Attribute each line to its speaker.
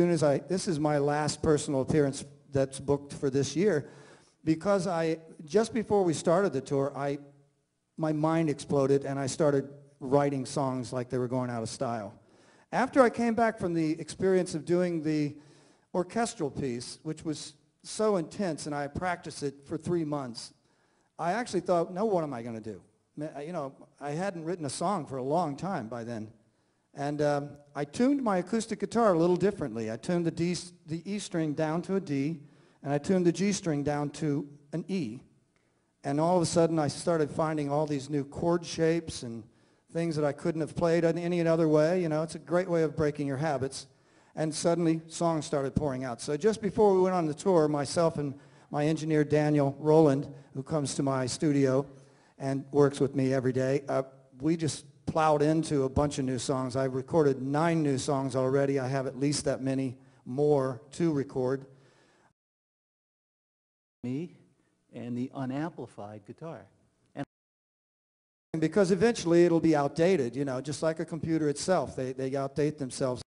Speaker 1: soon as I, this is my last personal appearance that's booked for this year, because I, just before we started the tour, I, my mind exploded and I started writing songs like they were going out of style. After I came back from the experience of doing the orchestral piece, which was so intense and I practiced it for three months, I actually thought, no, what am I going to do? You know, I hadn't written a song for a long time by then. And um, I tuned my acoustic guitar a little differently. I tuned the, D, the E string down to a D, and I tuned the G string down to an E. And all of a sudden I started finding all these new chord shapes and things that I couldn't have played in any other way. You know, it's a great way of breaking your habits. And suddenly songs started pouring out. So just before we went on the tour, myself and my engineer Daniel Roland, who comes to my studio and works with me every day, uh, we just plowed into a bunch of new songs. I recorded nine new songs already. I have at least that many more to record.
Speaker 2: Me and the unamplified guitar. And
Speaker 1: Because eventually it'll be outdated, you know, just like a computer itself. They, they outdate themselves.